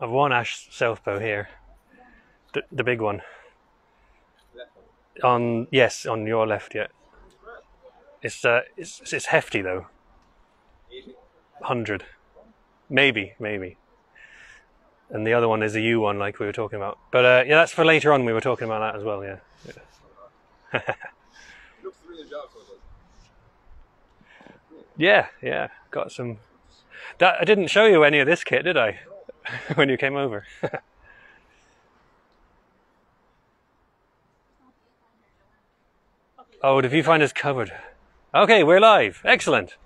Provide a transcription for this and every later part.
I've one ash self bow here, the, the big one. On yes, on your left, yeah. It's uh, it's it's hefty though. Hundred, maybe, maybe. And the other one is a yew one, like we were talking about. But uh, yeah, that's for later on. We were talking about that as well. Yeah. yeah. Yeah, yeah, got some. That I didn't show you any of this kit, did I? when you came over. oh, the viewfinder's covered. Okay, we're live. Excellent.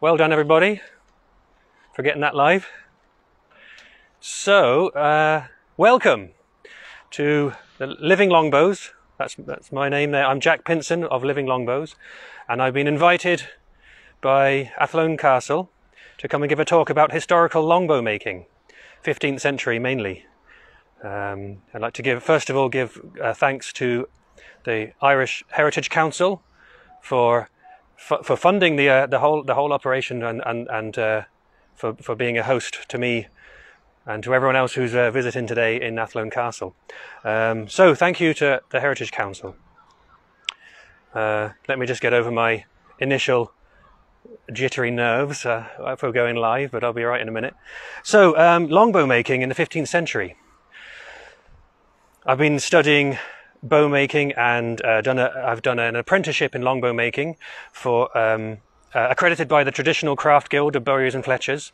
Well done, everybody, for getting that live. So, uh, welcome to the Living Longbows. That's that's my name there. I'm Jack Pinson of Living Longbows, and I've been invited by Athlone Castle to come and give a talk about historical longbow making, 15th century mainly. Um, I'd like to give, first of all, give uh, thanks to the Irish Heritage Council for for, funding the uh, the whole the whole operation and and and uh, for for being a host to me and to everyone else who's uh, visiting today in Athlone Castle. Um, so thank you to the Heritage Council. Uh, let me just get over my initial jittery nerves uh, for going live, but I'll be right in a minute. So, um, longbow making in the 15th century. I've been studying bow making and uh, done a, I've done an apprenticeship in longbow making for um, uh, accredited by the Traditional Craft Guild of Bowyers and Fletchers.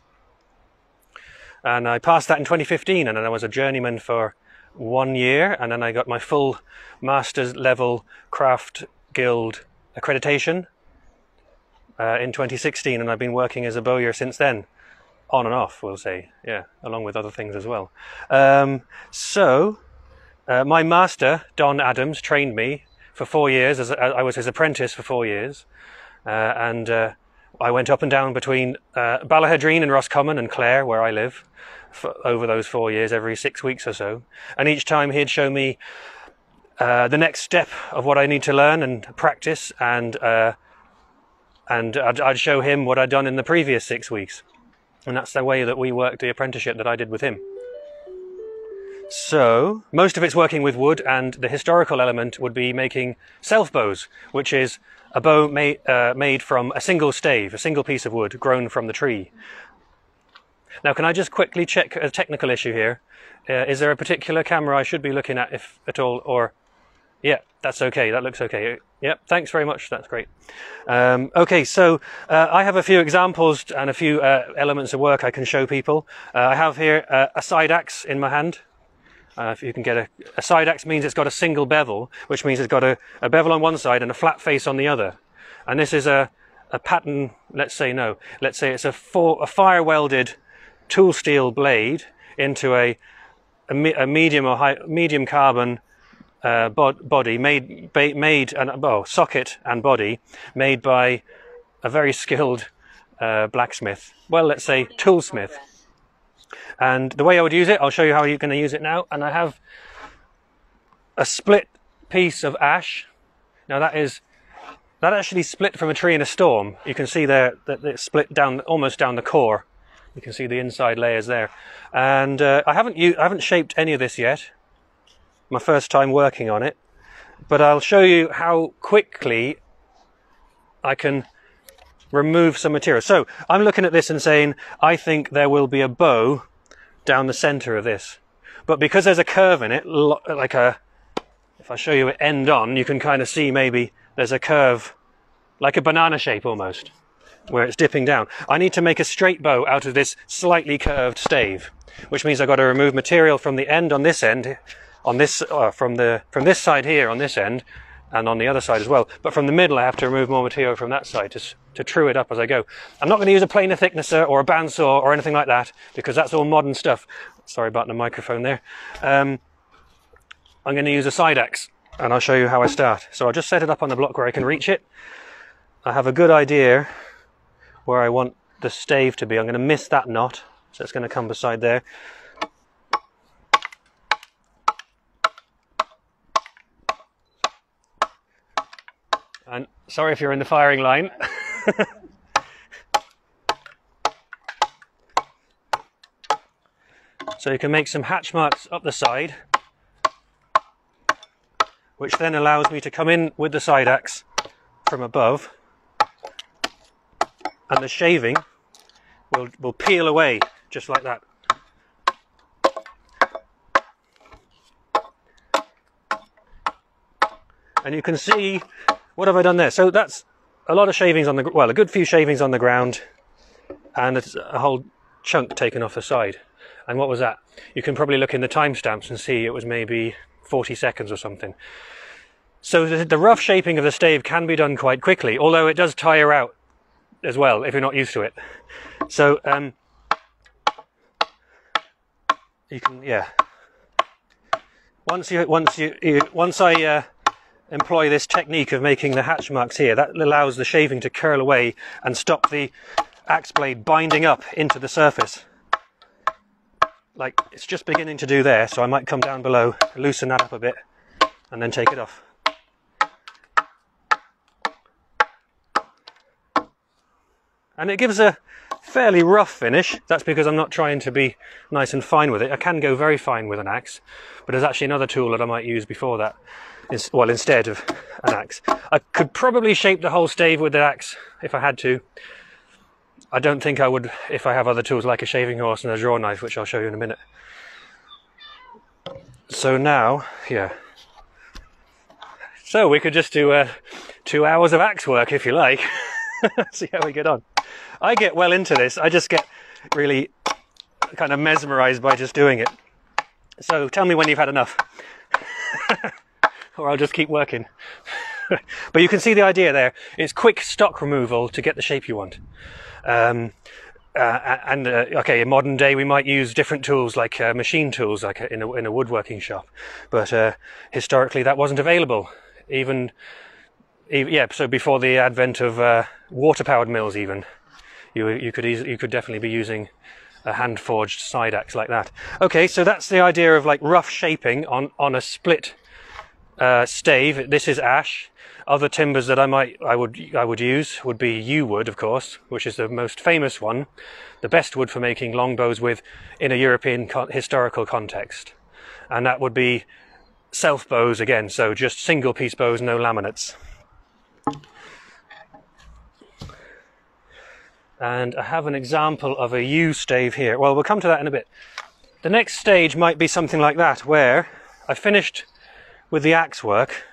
And I passed that in 2015, and then I was a journeyman for one year, and then I got my full master's level craft guild accreditation uh, in 2016, and I've been working as a bowyer since then, on and off, we'll say, yeah, along with other things as well. Um, so, uh, my master, Don Adams, trained me for four years. As a, I was his apprentice for four years, uh, and uh, I went up and down between uh, and Roscommon and Clare, where I live, over those four years, every six weeks or so. And each time he'd show me uh, the next step of what I need to learn and practice, and uh, and I'd, I'd show him what I'd done in the previous six weeks. And that's the way that we worked the apprenticeship that I did with him. So, most of it's working with wood, and the historical element would be making self bows, which is a bow made, uh, made from a single stave, a single piece of wood grown from the tree. Now, can I just quickly check a technical issue here? Uh, is there a particular camera I should be looking at, if at all, or yeah, that's okay. That looks okay. Yep, thanks very much. That's great. Um, okay, so uh, I have a few examples and a few uh, elements of work I can show people. Uh, I have here uh, a side axe in my hand. Uh, if you can get a, a, side axe means it's got a single bevel, which means it's got a, a, bevel on one side and a flat face on the other. And this is a, a pattern, let's say no, let's say it's a, four, a fire welded tool steel blade into a, a, medium or high, medium carbon uh, bod- body made ba- made an oh, socket and body made by a very skilled uh, blacksmith. Well, let's say toolsmith. And the way I would use it, I'll show you how you're going to use it now. And I have a split piece of ash. Now that is that actually split from a tree in a storm. You can see there that it's split down almost down the core. You can see the inside layers there. And uh, I haven't I haven't shaped any of this yet my first time working on it, but I'll show you how quickly I can remove some material. So I'm looking at this and saying, I think there will be a bow down the center of this. But because there's a curve in it, like a, if I show you end on, you can kind of see maybe there's a curve, like a banana shape almost, where it's dipping down. I need to make a straight bow out of this slightly curved stave, which means I've got to remove material from the end on this end on this uh, from the from this side here on this end and on the other side as well. But from the middle, I have to remove more material from that side to, to true it up as I go. I'm not going to use a planer thicknesser or a bandsaw or anything like that because that's all modern stuff. Sorry about the microphone there. Um, I'm going to use a side axe and I'll show you how I start. So I'll just set it up on the block where I can reach it. I have a good idea where I want the stave to be. I'm going to miss that knot, so it's going to come beside there. Sorry if you're in the firing line. so you can make some hatch marks up the side, which then allows me to come in with the side axe from above, and the shaving will, will peel away just like that. And you can see, what have I done there? So that's a lot of shavings on the, well, a good few shavings on the ground and a whole chunk taken off the side. And what was that? You can probably look in the timestamps and see it was maybe 40 seconds or something. So the, the, rough shaping of the stave can be done quite quickly, although it does tire out as well if you're not used to it. So um, you can, yeah. Once you, once you, you once I uh, employ this technique of making the hatch marks here, that allows the shaving to curl away and stop the axe blade binding up into the surface. Like it's just beginning to do there, so I might come down below, loosen that up a bit, and then take it off. And it gives a fairly rough finish. That's because I'm not trying to be nice and fine with it. I can go very fine with an axe, but there's actually another tool that I might use before that. Well, instead of an axe. I could probably shape the whole stave with the axe if I had to. I don't think I would if I have other tools like a shaving horse and a draw knife, which I'll show you in a minute. So now, yeah. So we could just do uh, two hours of axe work if you like. See how we get on. I get well into this. I just get really kind of mesmerized by just doing it. So tell me when you've had enough. or I'll just keep working. but you can see the idea there. It's quick stock removal to get the shape you want. Um, uh, and uh, okay, in modern day we might use different tools like uh, machine tools, like in a, in a woodworking shop. But uh, historically, that wasn't available. Even, even, yeah, so before the advent of uh, water-powered mills, even you you could easily, you could definitely be using a hand forged side axe like that. Okay, so that's the idea of like rough shaping on on a split uh, stave. This is ash. Other timbers that I might I would I would use would be yew wood, of course, which is the most famous one, the best wood for making longbows with in a European co- historical context, and that would be self bows again. So just single piece bows, no laminates. And I have an example of a yew stave here. Well, we'll come to that in a bit. The next stage might be something like that, where I finished with the axe work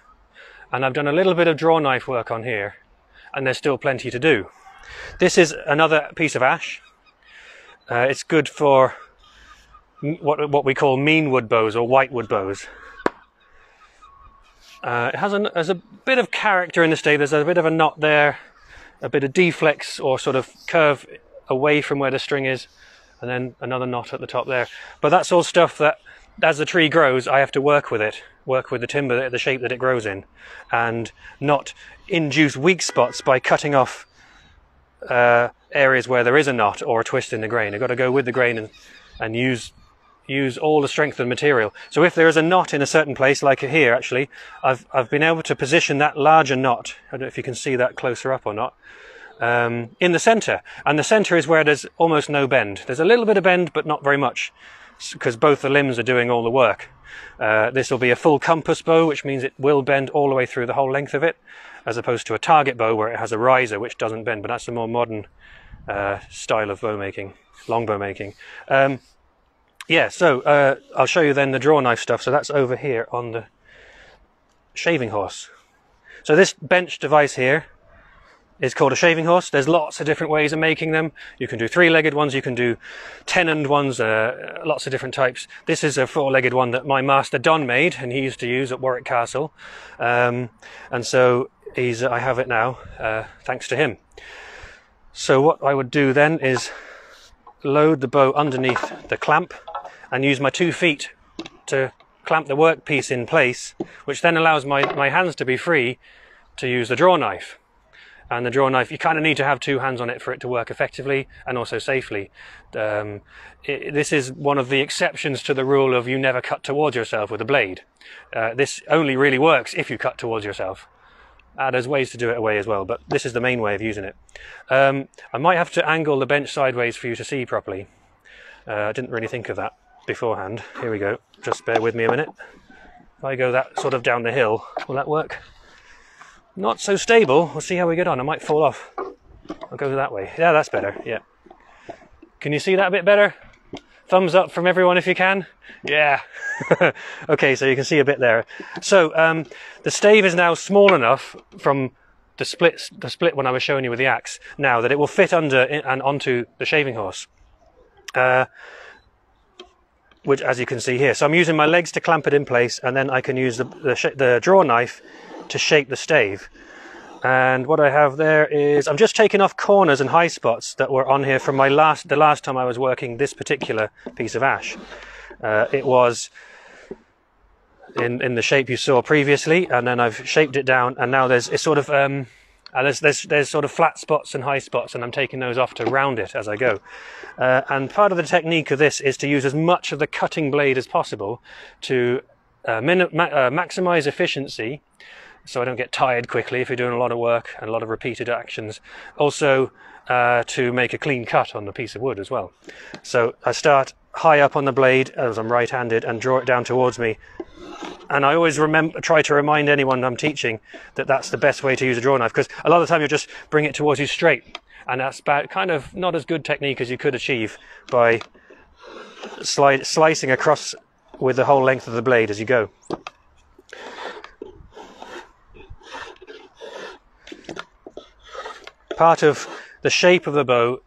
and I've done a little bit of draw knife work on here and there's still plenty to do. This is another piece of ash. Uh, it's good for what, what we call mean wood bows or white wood bows. Uh, it has a, has a bit of character in the stave. There's a bit of a knot there a bit of deflex or sort of curve away from where the string is, and then another knot at the top there. But that's all stuff that, as the tree grows, I have to work with it, work with the timber, the shape that it grows in, and not induce weak spots by cutting off uh, areas where there is a knot or a twist in the grain. I've got to go with the grain and, and use use all the strength of the material. So if there is a knot in a certain place, like here actually, I've, I've been able to position that larger knot, I don't know if you can see that closer up or not, um, in the center. And the center is where there's almost no bend. There's a little bit of bend, but not very much, because both the limbs are doing all the work. Uh, this will be a full compass bow, which means it will bend all the way through the whole length of it, as opposed to a target bow where it has a riser which doesn't bend, but that's the more modern uh, style of bow making, longbow making. Um, yeah, so uh, I'll show you then the draw knife stuff. So that's over here on the shaving horse. So this bench device here is called a shaving horse. There's lots of different ways of making them. You can do three-legged ones, you can do tenoned ones, uh, lots of different types. This is a four-legged one that my master Don made, and he used to use at Warwick Castle. Um, and so he's, I have it now, uh, thanks to him. So what I would do then is load the bow underneath the clamp and use my two feet to clamp the workpiece in place, which then allows my, my hands to be free to use the draw knife. And the draw knife, you kind of need to have two hands on it for it to work effectively and also safely. Um, it, this is one of the exceptions to the rule of you never cut towards yourself with a blade. Uh, this only really works if you cut towards yourself. Uh, there's ways to do it away as well, but this is the main way of using it. Um, I might have to angle the bench sideways for you to see properly. Uh, I didn't really think of that beforehand. Here we go. Just bear with me a minute. If I go that sort of down the hill, will that work? Not so stable. We'll see how we get on. I might fall off. I'll go that way. Yeah, that's better. Yeah. Can you see that a bit better? Thumbs up from everyone if you can. Yeah. okay, so you can see a bit there. So um, the stave is now small enough from the split, the split when I was showing you with the axe now that it will fit under and onto the shaving horse. Uh, which, as you can see here, so I'm using my legs to clamp it in place, and then I can use the the, the draw knife to shape the stave. And what I have there is I'm just taking off corners and high spots that were on here from my last the last time I was working this particular piece of ash. Uh, it was in in the shape you saw previously, and then I've shaped it down, and now there's it's sort of um, uh, there's, there's there's sort of flat spots and high spots, and I'm taking those off to round it as I go. Uh, and part of the technique of this is to use as much of the cutting blade as possible to uh, min- ma- uh, maximize efficiency so I don't get tired quickly if you're doing a lot of work and a lot of repeated actions. Also, uh, to make a clean cut on the piece of wood as well. So I start high up on the blade as I'm right-handed and draw it down towards me. And I always remember, try to remind anyone I'm teaching that that's the best way to use a draw knife because a lot of the time you'll just bring it towards you straight, and that's about kind of not as good technique as you could achieve by slide, slicing across with the whole length of the blade as you go. part of the shape of the bow.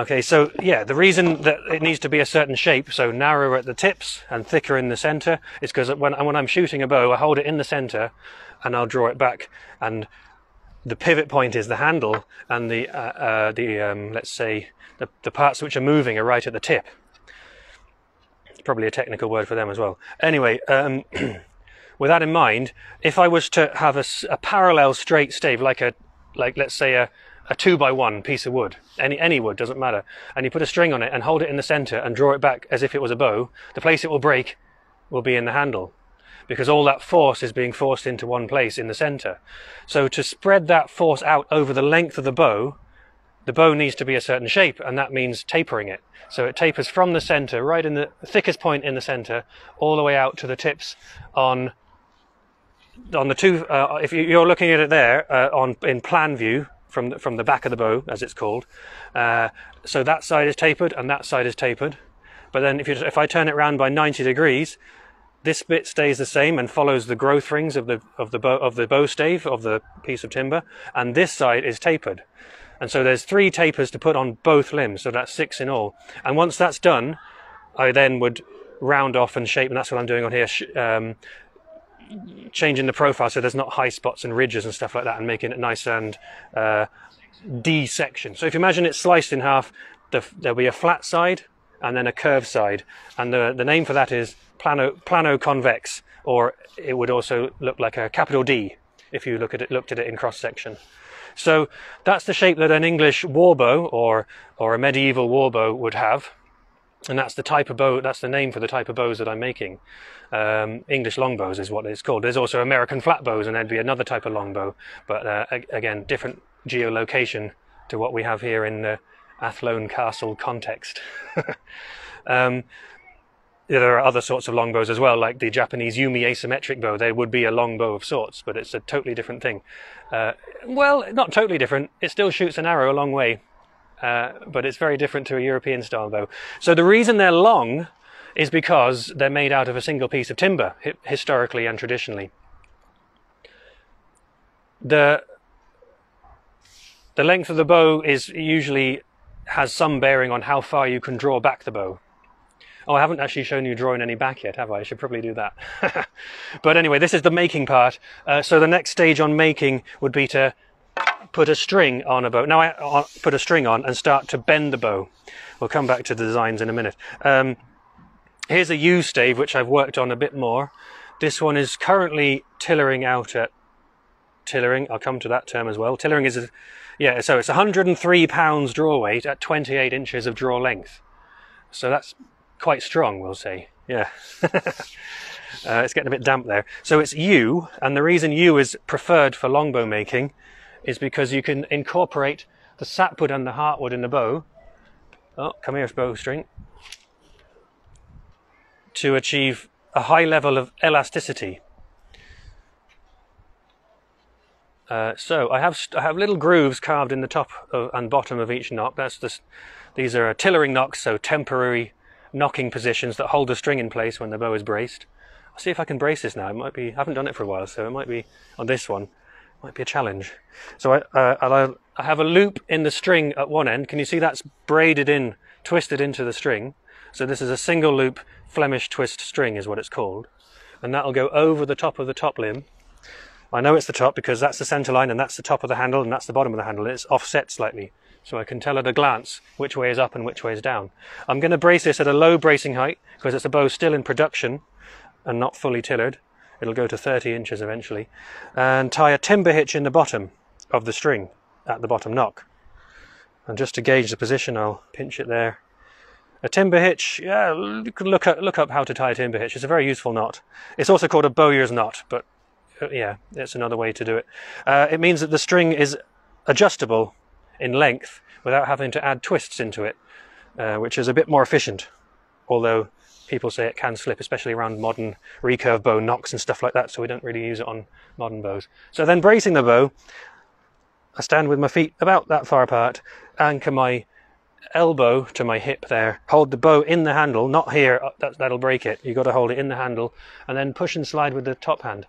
Okay, so yeah, the reason that it needs to be a certain shape, so narrower at the tips and thicker in the center, is because when, when I'm shooting a bow, I hold it in the center and I'll draw it back. And the pivot point is the handle, and the, uh, uh, the um, let's say, the, the parts which are moving are right at the tip. It's probably a technical word for them as well. Anyway, um, with that in mind, if I was to have a, a parallel straight stave, like a, like let's say a, a two by one piece of wood, any, any wood, doesn't matter, and you put a string on it and hold it in the center and draw it back as if it was a bow, the place it will break will be in the handle because all that force is being forced into one place in the center. So to spread that force out over the length of the bow, the bow needs to be a certain shape, and that means tapering it. So it tapers from the center, right in the thickest point in the center, all the way out to the tips on on the two. Uh, if you're looking at it there uh, on in plan view, from the, from the back of the bow, as it's called. Uh, so that side is tapered and that side is tapered. But then if, you, if I turn it around by 90 degrees, this bit stays the same and follows the growth rings of the of the bow of the bow stave of the piece of timber, and this side is tapered. And so there's three tapers to put on both limbs, so that's six in all. And once that's done, I then would round off and shape, and that's what I'm doing on here, um, changing the profile so there's not high spots and ridges and stuff like that and making it nice and uh, D section. So if you imagine it sliced in half, the, there'll be a flat side and then a curved side. And the, the name for that is plano, plano convex, or it would also look like a capital D if you look at it, looked at it in cross section. So that's the shape that an English warbow or, or a medieval warbow would have and that's the type of bow. That's the name for the type of bows that I'm making. Um, English longbows is what it's called. There's also American flatbows, and there'd be another type of longbow, but uh, again, different geolocation to what we have here in the Athlone Castle context. um, there are other sorts of longbows as well, like the Japanese Yumi asymmetric bow. They would be a longbow of sorts, but it's a totally different thing. Uh, well, not totally different. It still shoots an arrow a long way, uh, but it's very different to a European style bow. So the reason they're long is because they're made out of a single piece of timber, hi- historically and traditionally. The the length of the bow is usually has some bearing on how far you can draw back the bow. Oh, I haven't actually shown you drawing any back yet, have I? I should probably do that. but anyway, this is the making part. Uh, so the next stage on making would be to put a string on a bow. Now I uh, put a string on and start to bend the bow. We'll come back to the designs in a minute. Um, here's a yew stave, which I've worked on a bit more. This one is currently tillering out at tillering. I'll come to that term as well. Tillering is, a, yeah, so it's 103 pounds draw weight at 28 inches of draw length. So that's quite strong, we'll say. Yeah. Uh, it's getting a bit damp there. So it's yew, and the reason yew is preferred for longbow making is because you can incorporate the sapwood and the heartwood in the bow. Oh, come here, bowstring. To achieve a high level of elasticity. Uh, so I have I have little grooves carved in the top of, and bottom of each nock. That's this. These are tillering nocks, so temporary knocking positions that hold the string in place when the bow is braced. I'll see if I can brace this now. It might be. I haven't done it for a while, so it might be on this one. Might be a challenge. So I uh, I have a loop in the string at one end. Can you see that's braided in, twisted into the string? So this is a single loop Flemish twist string, is what it's called, and that'll go over the top of the top limb I know it's the top because that's the center line and that's the top of the handle and that's the bottom of the handle. It's offset slightly. So I can tell at a glance which way is up and which way is down. I'm going to brace this at a low bracing height because it's a bow still in production and not fully tillered. It'll go to 30 inches eventually. And tie a timber hitch in the bottom of the string at the bottom nock. And just to gauge the position, I'll pinch it there. A timber hitch, yeah, you can look up, look up how to tie a timber hitch. It's a very useful knot. It's also called a bowyer's knot, but uh, yeah, it's another way to do it. Uh, it means that the string is adjustable in length without having to add twists into it, uh, which is a bit more efficient. Although people say it can slip, especially around modern recurve bow nocks and stuff like that, so we don't really use it on modern bows. So then bracing the bow, I stand with my feet about that far apart, anchor my elbow to my hip there, hold the bow in the handle, not here, uh, that, that'll break it. You've got to hold it in the handle, and then push and slide with the top hand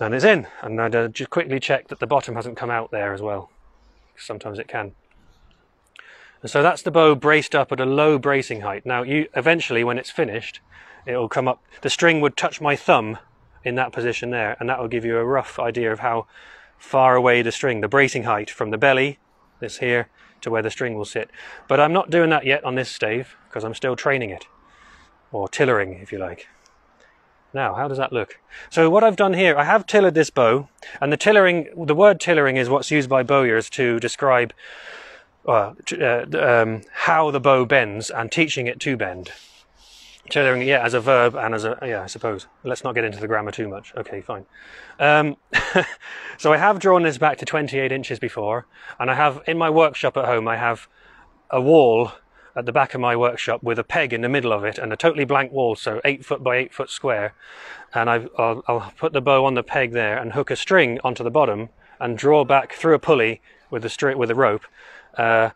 and it's in. And I'd uh, just quickly check that the bottom hasn't come out there as well. Sometimes it can. And so that's the bow braced up at a low bracing height. Now, you eventually, when it's finished, it'll come up. The string would touch my thumb in that position there, and that will give you a rough idea of how far away the string, the bracing height from the belly, this here, to where the string will sit. But I'm not doing that yet on this stave because I'm still training it, or tillering, if you like. Now, how does that look? So what I've done here, I have tillered this bow, and the tillering, the word tillering is what's used by bowyers to describe uh, um, how the bow bends and teaching it to bend. Tillering, yeah, as a verb and as a, yeah, I suppose. Let's not get into the grammar too much. Okay, fine. Um, so I have drawn this back to 28 inches before, and I have, in my workshop at home, I have a wall at the back of my workshop with a peg in the middle of it and a totally blank wall, so eight foot by eight foot square. And i will put the bow on the peg there and hook a string onto the bottom and draw back through a pulley with a string with a rope. Uh,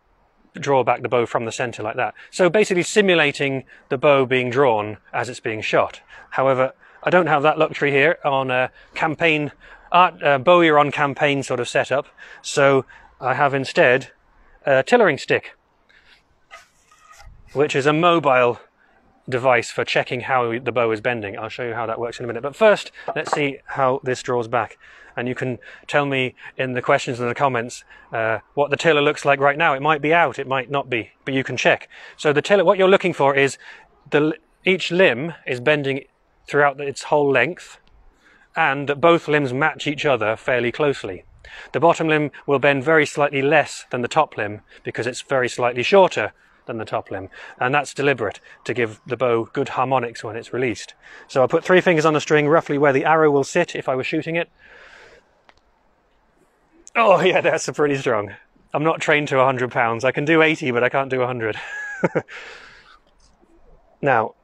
draw back the bow from the center like that. So basically simulating the bow being drawn as it's being shot. However, I don't have that luxury here on a campaign art uh, bowyer on campaign sort of setup. So I have instead a tillering stick which is a mobile device for checking how the bow is bending. I'll show you how that works in a minute. But first, let's see how this draws back. And you can tell me in the questions and the comments uh, what the tiller looks like right now. It might be out, it might not be, but you can check. So the tiller, what you're looking for is the each limb is bending throughout its whole length, and that both limbs match each other fairly closely. The bottom limb will bend very slightly less than the top limb because it's very slightly shorter than the top limb. And that's deliberate to give the bow good harmonics when it's released. So I put three fingers on the string, roughly where the arrow will sit if I were shooting it. Oh yeah, that's pretty strong. I'm not trained to 100 pounds. I can do 80, but I can't do 100. now,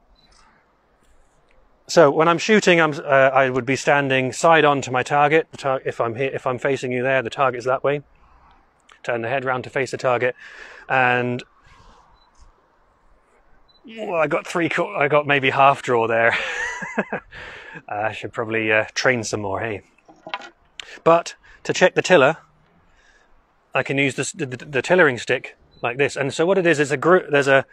so when I'm shooting, I'm, uh, I would be standing side on to my target. Tar- if I'm here, if I'm facing you there, the target's that way. Turn the head round to face the target, and I got three. I got maybe half draw there. I should probably uh, train some more. Hey, but to check the tiller, I can use the, the, tillering stick like this. And so what it is is a group. There's a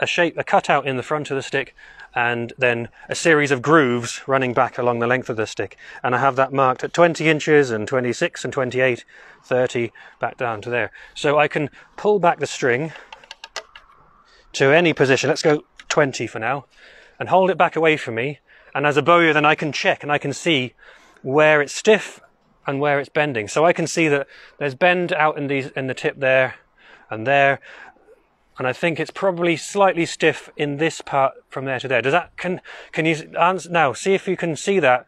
a shape, a cutout in the front of the stick, and then a series of grooves running back along the length of the stick. And I have that marked at 20 inches and 26 and 28, 30, back down to there. So I can pull back the string to any position. Let's go 20 for now and hold it back away from me. And as a bowyer, then I can check and I can see where it's stiff and where it's bending. So I can see that there's bend out in these, in the tip there and there. and I think it's probably slightly stiff in this part from there to there. Does that can can you answer now? See if you can see that.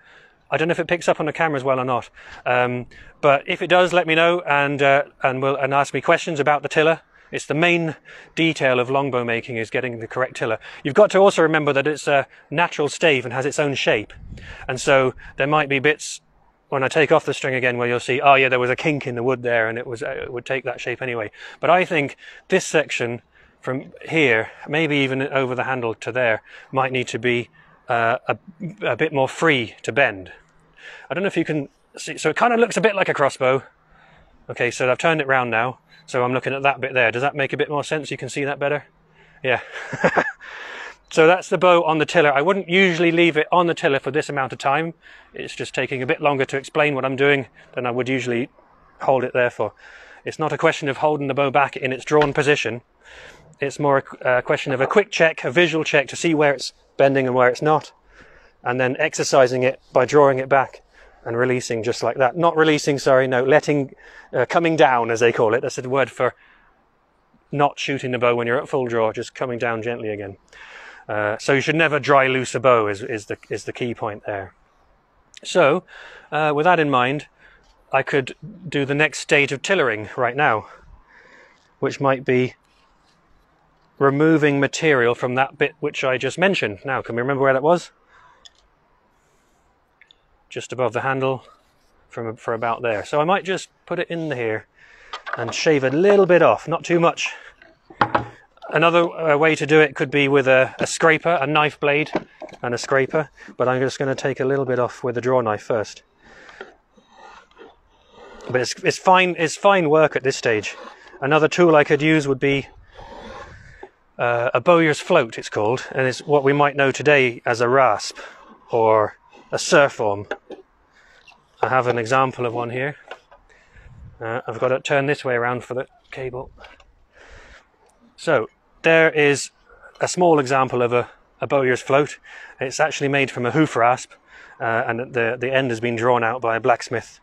I don't know if it picks up on the camera as well or not, um, but if it does, let me know and uh, and will and ask me questions about the tiller. It's the main detail of longbow making is getting the correct tiller. You've got to also remember that it's a natural stave and has its own shape, and so there might be bits when I take off the string again where you'll see, oh yeah, there was a kink in the wood there and it was uh, it would take that shape anyway. But I think this section from here, maybe even over the handle to there, might need to be uh, a, a bit more free to bend. I don't know if you can see, so it kind of looks a bit like a crossbow. Okay, so I've turned it round now, so I'm looking at that bit there. Does that make a bit more sense? You can see that better? Yeah. so that's the bow on the tiller. I wouldn't usually leave it on the tiller for this amount of time. It's just taking a bit longer to explain what I'm doing than I would usually hold it there for. It's not a question of holding the bow back in its drawn position. It's more a, question of a quick check, a visual check to see where it's bending and where it's not, and then exercising it by drawing it back and releasing just like that. Not releasing, sorry, no, letting, uh, coming down as they call it. That's the word for not shooting the bow when you're at full draw, just coming down gently again. Uh, so you should never dry loose a bow is, is the is the key point there. So, uh, with that in mind, I could do the next stage of tillering right now, which might be removing material from that bit which I just mentioned. Now, can we remember where that was? Just above the handle from for about there. So I might just put it in here and shave a little bit off, not too much. Another uh, way to do it could be with a, a scraper, a knife blade and a scraper, but I'm just going to take a little bit off with a draw knife first. But it's, it's fine. It's fine work at this stage. Another tool I could use would be uh, a bowyer's float, it's called, and it's what we might know today as a rasp or a surform. I have an example of one here. Uh, I've got to turn this way around for the cable. So there is a small example of a, a bowyer's float. It's actually made from a hoof rasp, uh, and the the end has been drawn out by a blacksmith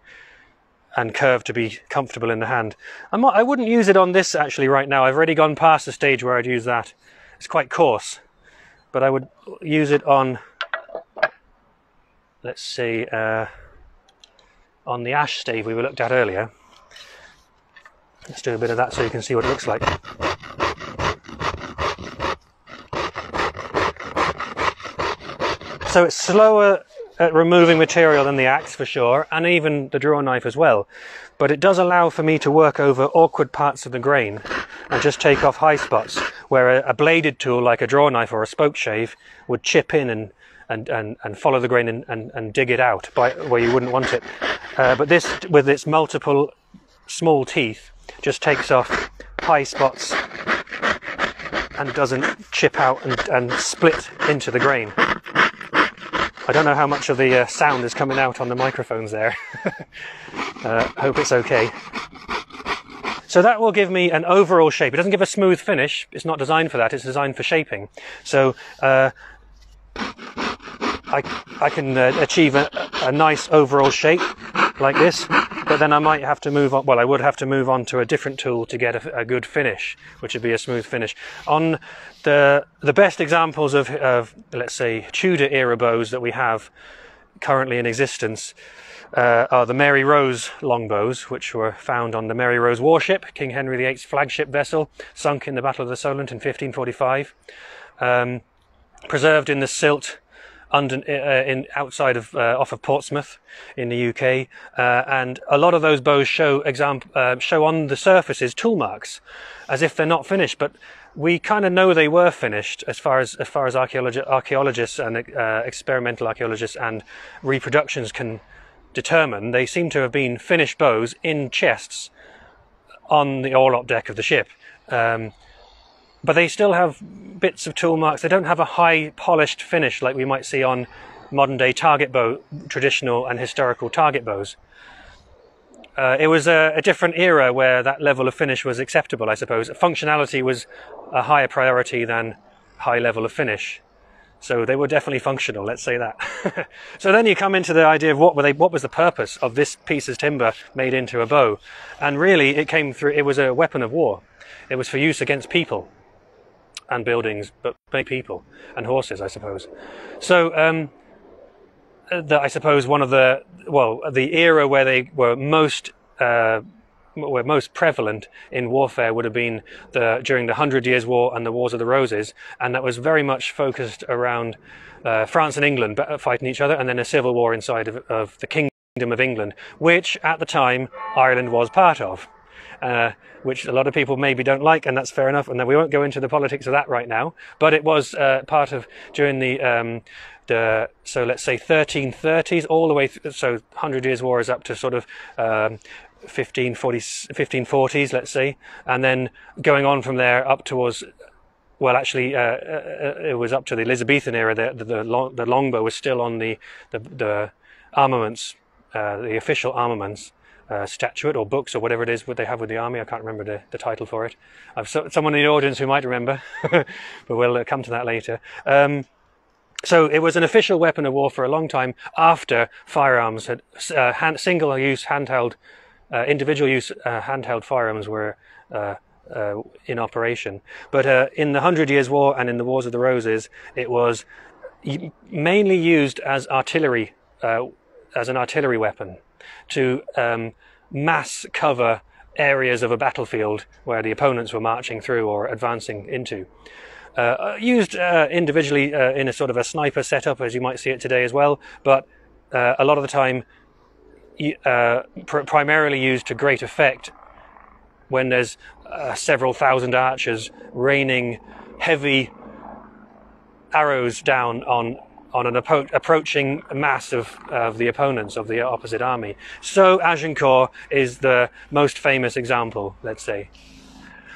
and curved to be comfortable in the hand. I'm I wouldn't use it on this actually right now. I've already gone past the stage where I'd use that. It's quite coarse, but I would use it on, let's see, uh, on the ash stave we were looked at earlier. Let's do a bit of that so you can see what it looks like. So it's slower at removing material than the axe for sure, and even the draw knife as well. But it does allow for me to work over awkward parts of the grain and just take off high spots, where a, a bladed tool like a draw knife or a spoke shave would chip in and and, and, and follow the grain and, and, and dig it out by where you wouldn't want it. Uh, but this, with its multiple small teeth, just takes off high spots and doesn't chip out and, and split into the grain. I don't know how much of the uh, sound is coming out on the microphones there. uh, hope it's okay. So that will give me an overall shape. It doesn't give a smooth finish. It's not designed for that. It's designed for shaping. So uh, I, I can uh, achieve a, a nice overall shape like this but then I might have to move on. Well, I would have to move on to a different tool to get a, a good finish, which would be a smooth finish. On the the best examples of, of let's say Tudor era bows that we have currently in existence uh, are the Mary Rose longbows, which were found on the Mary Rose warship, King Henry VIII's flagship vessel, sunk in the Battle of the Solent in 1545. Um, preserved in the silt under, uh, in outside of uh, off of Portsmouth in the UK, uh, and a lot of those bows show example uh, show on the surfaces tool marks, as if they're not finished. But we kind of know they were finished as far as as far as archaeologi- archaeologists and uh, experimental archaeologists and reproductions can determine. They seem to have been finished bows in chests on the orlop deck of the ship. Um, but they still have bits of tool marks. They don't have a high polished finish like we might see on modern day target bow, traditional and historical target bows. Uh, it was a, a, different era where that level of finish was acceptable, I suppose. Functionality was a higher priority than high level of finish. So they were definitely functional, let's say that. so then you come into the idea of what were they, what was the purpose of this piece of timber made into a bow? And really it came through, it was a weapon of war. It was for use against people. And buildings, but many people and horses, I suppose. So, um, the, I suppose one of the well, the era where they were most uh, were most prevalent in warfare would have been the during the Hundred Years' War and the Wars of the Roses, and that was very much focused around uh, France and England fighting each other, and then a civil war inside of, of the Kingdom of England, which at the time Ireland was part of. Uh, which a lot of people maybe don't like, and that's fair enough. And then we won't go into the politics of that right now. But it was uh, part of during the um, the so let's say 1330s all the way th- so 100 years war is up to sort of um, 1540s 1540s let's say and then going on from there up towards well, actually, uh, uh, it was up to the Elizabethan era. The, the, the, long, the longbow was still on the, the, the armaments, uh, the official armaments uh, statute or books or whatever it is what they have with the army. I can't remember the, the title for it. I've so, someone in the audience who might remember, but we'll uh, come to that later. Um, so it was an official weapon of war for a long time after firearms had uh, hand, single-use handheld, individual use handheld firearms were uh, in operation. But uh, in the Hundred Years' War and in the Wars of the Roses, it was mainly used as artillery, uh, as an artillery weapon, to um, mass cover areas of a battlefield where the opponents were marching through or advancing into. Uh, uh, used uh, individually in a sort of a sniper setup, as you might see it today as well, but a lot of the time pr- primarily used to great effect when there's uh, several thousand archers raining heavy arrows down on on an appro- approaching mass of, of the opponents of the opposite army. So Agincourt is the most famous example, let's say.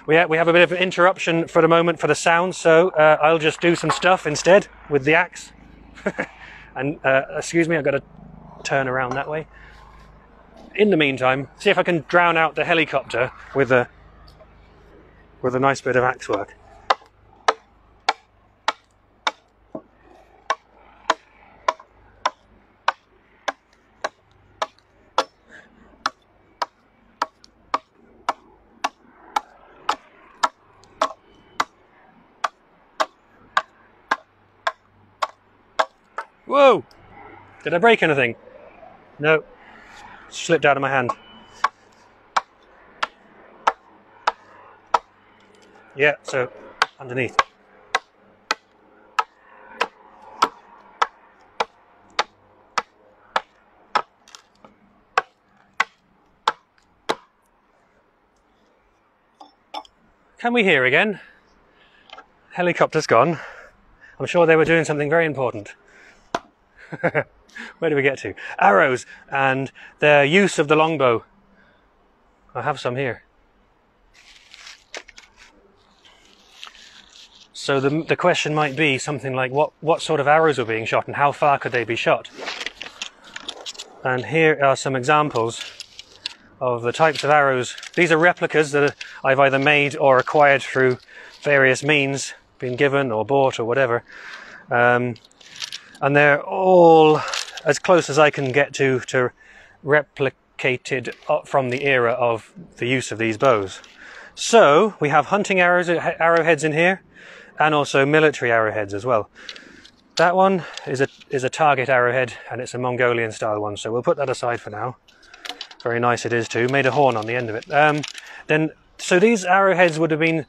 We, ha- we have a bit of an interruption for the moment for the sound, so uh, I'll just do some stuff instead with the axe. and uh, excuse me, I've got to turn around that way. In the meantime, see if I can drown out the helicopter with a with a nice bit of axe work. Did I break anything? No. Slipped out of my hand. Yeah, so underneath. Can we hear again? Helicopter's gone. I'm sure they were doing something very important. Where do we get to? Arrows and their use of the longbow. I have some here. So the, the question might be something like what, what sort of arrows were being shot and how far could they be shot? And here are some examples of the types of arrows. These are replicas that I've either made or acquired through various means, been given or bought or whatever. Um, and they're all as close as I can get to, to replicated from the era of the use of these bows. So we have hunting arrows, arrowheads in here and also military arrowheads as well. That one is a is a target arrowhead, and it's a Mongolian style one. So we'll put that aside for now. Very nice it is too. Made a horn on the end of it. Um, then, so these arrowheads would have been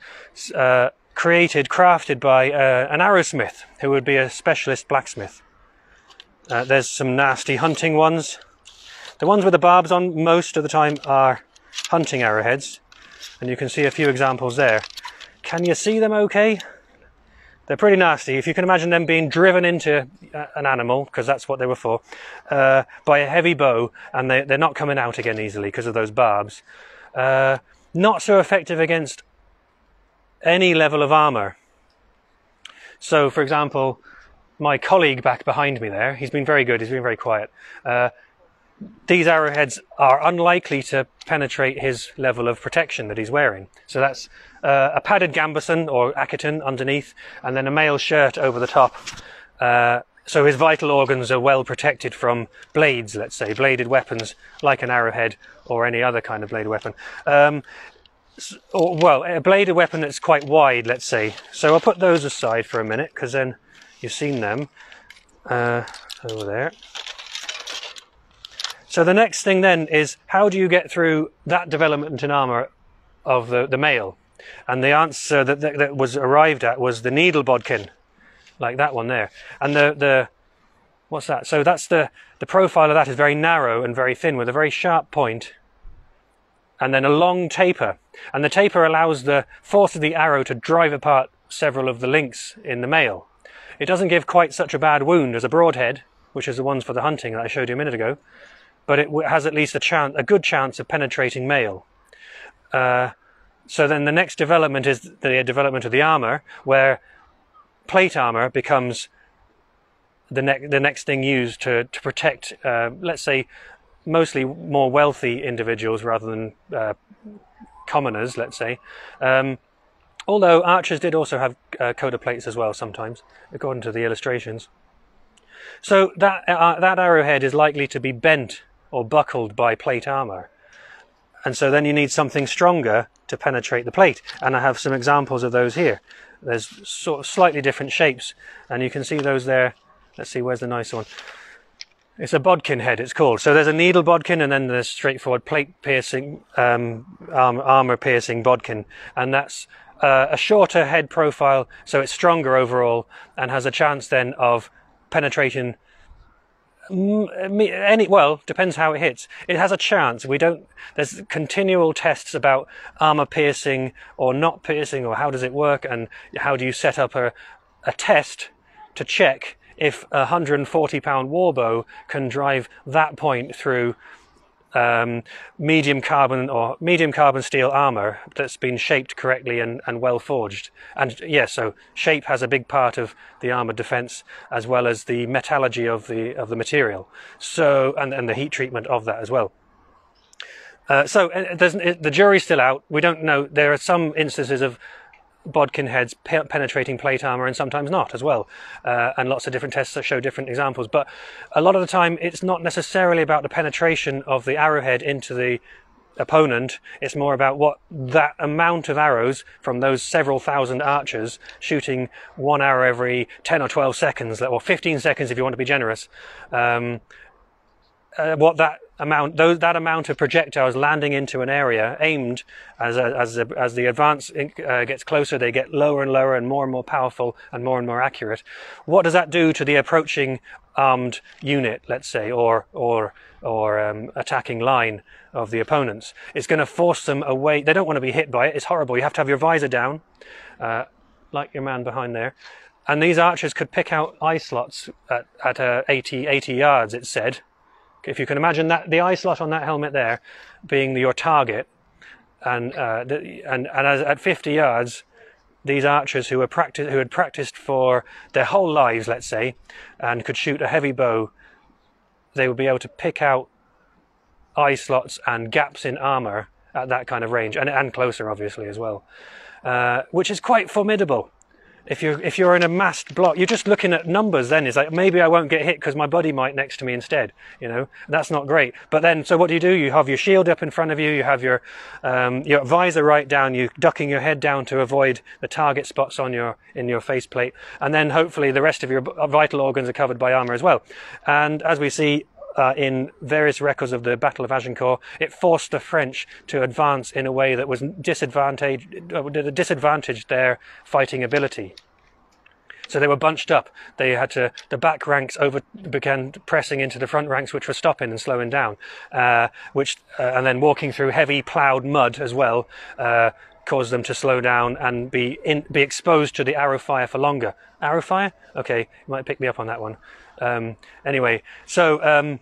uh, created, crafted by uh, an arrowsmith, who would be a specialist blacksmith. Uh, there's some nasty hunting ones. The ones with the barbs on most of the time are hunting arrowheads, and you can see a few examples there. Can you see them okay? They're pretty nasty. If you can imagine them being driven into uh, an animal, because that's what they were for, uh, by a heavy bow, and they, they're not coming out again easily because of those barbs. Uh, not so effective against any level of armor. So, for example, my colleague back behind me there, he's been very good, he's been very quiet. Uh, these arrowheads are unlikely to penetrate his level of protection that he's wearing. So that's uh, a padded gambeson or acqueton underneath, and then a mail shirt over the top. Uh, so his vital organs are well protected from blades, let's say, bladed weapons like an arrowhead or any other kind of bladed weapon. Um, or well, a bladed weapon that's quite wide, let's say. So I'll put those aside for a minute because then you've seen them uh, over there. So the next thing then is how do you get through that development in armour of the, the mail? And the answer that, that, that was arrived at was the needle bodkin, like that one there. And the, the what's that? So that's the, the profile of that is very narrow and very thin with a very sharp point and then a long taper. And the taper allows the force of the arrow to drive apart several of the links in the mail. It doesn't give quite such a bad wound as a broadhead, which is the ones for the hunting that I showed you a minute ago, but it has at least a chance, a good chance of penetrating mail. Uh, so then the next development is the development of the armor, where plate armor becomes the, ne- the next thing used to, to protect, uh, let's say, mostly more wealthy individuals rather than uh, commoners, let's say. Um, although archers did also have uh, coda plates as well sometimes, according to the illustrations. So that uh, that arrowhead is likely to be bent or buckled by plate armor. And so then you need something stronger to penetrate the plate. And I have some examples of those here. There's sort of slightly different shapes, and you can see those there. Let's see, where's the nice one? It's a bodkin head, it's called. So there's a needle bodkin, and then there's straightforward plate piercing, um, armor piercing bodkin. And that's uh, a shorter head profile, so it's stronger overall, and has a chance then of penetration any well depends how it hits. It has a chance. We don't there's continual tests about armor piercing or not piercing or how does it work and how do you set up a, a test to check if a 140 pound warbow can drive that point through um, medium carbon or medium carbon steel armor that's been shaped correctly and, and well forged. And yes, yeah, so shape has a big part of the armor defense as well as the metallurgy of the of the material. So and, and the heat treatment of that as well. Uh, so uh, the jury's still out. We don't know. There are some instances of bodkin heads pe- penetrating plate armor and sometimes not as well. Uh, and lots of different tests that show different examples. But a lot of the time, it's not necessarily about the penetration of the arrowhead into the opponent. It's more about what that amount of arrows from those several thousand archers shooting one arrow every 10 or 12 seconds, or 15 seconds if you want to be generous. Um, uh, what that amount, those, that amount of projectiles landing into an area aimed as a, as a, as the advance uh, gets closer, they get lower and lower and more and more powerful and more and more accurate. What does that do to the approaching armed unit, let's say, or or or um, attacking line of the opponents? It's going to force them away. They don't want to be hit by it. It's horrible. You have to have your visor down, uh, like your man behind there. And these archers could pick out eye slots at, at uh, 80, 80 yards, it said, if you can imagine that the eye slot on that helmet there being your target, and uh, the, and and as, at 50 yards, these archers who were practice, who had practiced for their whole lives, let's say, and could shoot a heavy bow, they would be able to pick out eye slots and gaps in armor at that kind of range, and and closer, obviously as well, uh, which is quite formidable if you're if you're in a massed block, you're just looking at numbers. Then it's like maybe I won't get hit because my buddy might next to me instead. You know that's not great. But then, so what do you do? You have your shield up in front of you. You have your um, your visor right down. You ducking your head down to avoid the target spots on your in your faceplate, and then hopefully the rest of your vital organs are covered by armor as well. And as we see, uh, in various records of the Battle of Agincourt, it forced the French to advance in a way that was disadvantaged, uh, disadvantaged their fighting ability. So they were bunched up. They had to, the back ranks over, began pressing into the front ranks, which were stopping and slowing down, uh, which, uh, and then walking through heavy ploughed mud as well, uh, caused them to slow down and be in, be exposed to the arrow fire for longer. Arrow fire? Okay, you might pick me up on that one. Um, anyway, so um,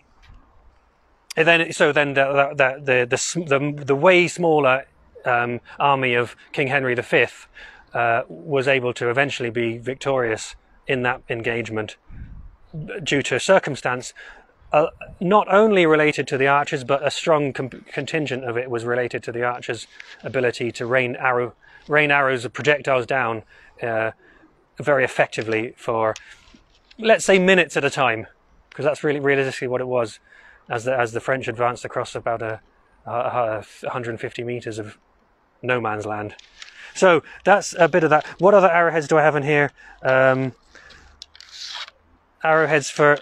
then so then the the the the, the way smaller um, army of King Henry V uh, was able to eventually be victorious in that engagement due to a circumstance. Uh, not only related to the archers, but a strong com- contingent of it was related to the archers' ability to rain arrow, rain arrows projectiles down uh, very effectively for let's say minutes at a time, because that's really realistically what it was, as the as the French advanced across about a, a, a 150 meters of no man's land. So that's a bit of that. What other arrowheads do I have in here? Um, arrowheads for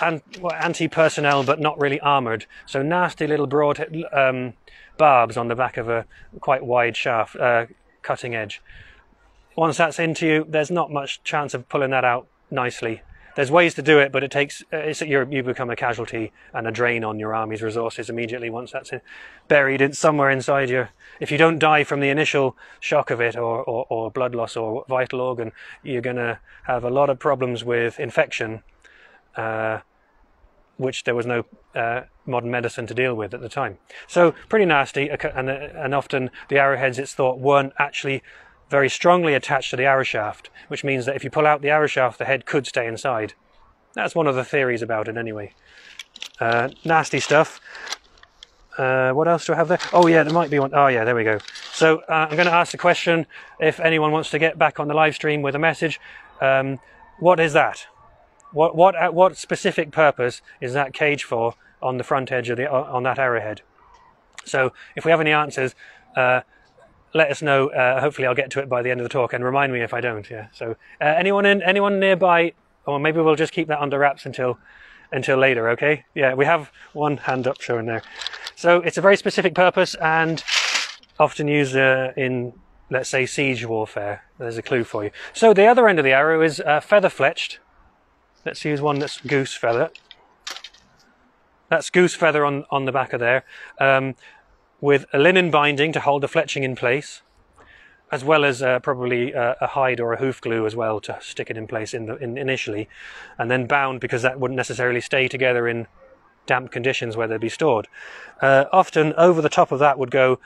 anti-personnel, but not really armored. So nasty little broad um, barbs on the back of a quite wide shaft, uh, cutting edge. Once that's into you, there's not much chance of pulling that out nicely. There's ways to do it, but it takes uh, you become a casualty and a drain on your army's resources immediately once that's buried in, somewhere inside you. If you don't die from the initial shock of it or, or, or blood loss or vital organ, you're going to have a lot of problems with infection. Uh, which there was no uh, modern medicine to deal with at the time. So pretty nasty, and, uh, and often the arrowheads, it's thought, weren't actually very strongly attached to the arrow shaft, which means that if you pull out the arrow shaft, the head could stay inside. That's one of the theories about it, anyway. Uh, nasty stuff. Uh, what else do I have there? Oh, yeah, there might be one. Oh, yeah, there we go. So uh, I'm going to ask the question if anyone wants to get back on the live stream with a message. Um, what is that? What what uh, what specific purpose is that cage for on the front edge of the on that arrowhead? So if we have any answers, uh, let us know. Uh, hopefully, I'll get to it by the end of the talk, and remind me if I don't. Yeah. So uh, anyone in anyone nearby, or maybe we'll just keep that under wraps until until later. Okay. Yeah, we have one hand up showing there. So it's a very specific purpose and often used uh, in let's say siege warfare. There's a clue for you. So the other end of the arrow is uh, feather fletched Let's use one that's goose feather. That's goose feather on, on the back of there, um, with a linen binding to hold the fletching in place, as well as uh, probably uh, a hide or a hoof glue as well to stick it in place in the, in, initially, and then bound because that wouldn't necessarily stay together in damp conditions where they'd be stored. Uh, often over the top of that would go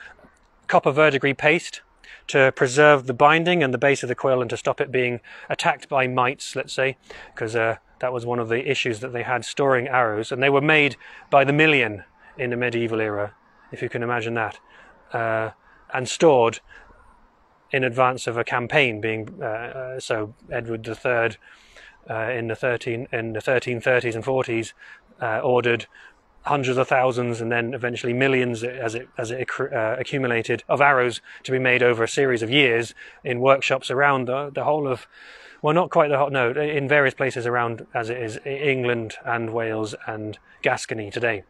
copper verdigris paste to preserve the binding and the base of the quill and to stop it being attacked by mites, let's say, because uh, that was one of the issues that they had storing arrows, and they were made by the million in the medieval era, if you can imagine that, uh, and stored in advance of a campaign being uh, uh so Edward III uh, in the 13 in the 1330s and 40s uh, ordered hundreds of thousands and then eventually millions as it as it uh, accumulated of arrows to be made over a series of years in workshops around the, the whole of well, not quite the hot. no, in various places around as it is England and Wales and Gascony today.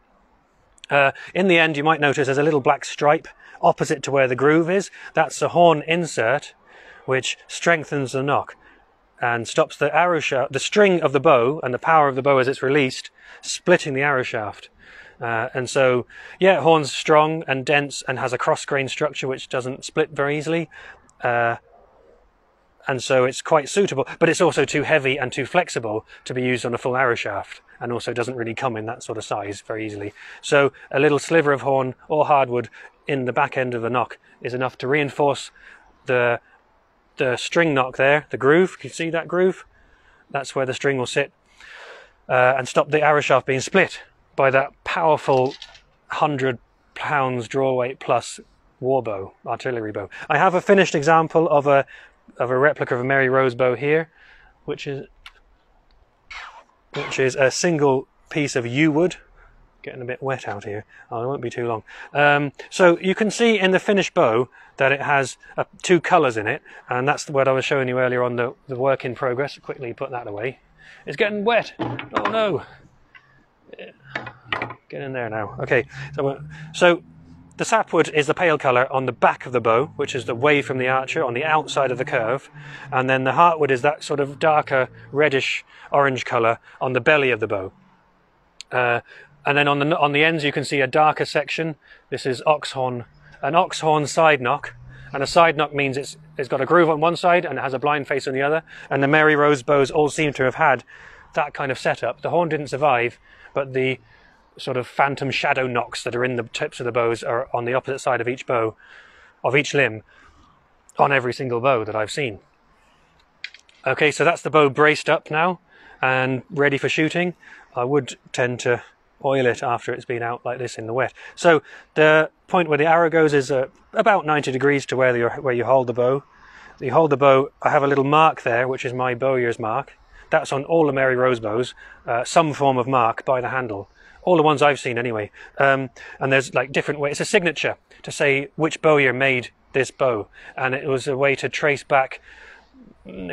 Uh, in the end, you might notice there's a little black stripe opposite to where the groove is. That's the horn insert, which strengthens the nock and stops the arrow shaft, the string of the bow and the power of the bow as it's released, splitting the arrow shaft. Uh, and so, yeah, horn's strong and dense and has a cross grain structure which doesn't split very easily. Uh, and so it's quite suitable, but it's also too heavy and too flexible to be used on a full arrow shaft, and also doesn't really come in that sort of size very easily. So a little sliver of horn or hardwood in the back end of the nock is enough to reinforce the the string nock there, the groove. You Can see that groove? That's where the string will sit, uh, and stop the arrow shaft being split by that powerful hundred pounds draw weight plus war bow, artillery bow. I have a finished example of a of a replica of a Mary Rose bow here, which is which is a single piece of yew wood. Getting a bit wet out here. Oh, it won't be too long. Um, so you can see in the finished bow that it has uh, two colours in it, and that's what I was showing you earlier on the, the work in progress. Quickly put that away. It's getting wet. Oh no! Get in there now. Okay. So, so the sapwood is the pale colour on the back of the bow, which is away from the archer on the outside of the curve, and then the heartwood is that sort of darker reddish orange colour on the belly of the bow. Uh, and then on the on the ends you can see a darker section. This is oxhorn, an oxhorn side nock, and a side nock means it's it's got a groove on one side and it has a blind face on the other. And the Mary Rose bows all seem to have had that kind of setup. The horn didn't survive, but the sort of phantom shadow nocks that are in the tips of the bows are on the opposite side of each bow, of each limb, on every single bow that I've seen. Okay, so that's the bow braced up now and ready for shooting. I would tend to oil it after it's been out like this in the wet. So the point where the arrow goes is uh, about 90 degrees to where, the, where you hold the bow. You hold the bow, I have a little mark there, which is my bowyer's mark. That's on all the Mary Rose bows, uh, some form of mark by the handle all the ones I've seen anyway. Um, and there's like different ways. It's a signature to say which bowyer made this bow, and it was a way to trace back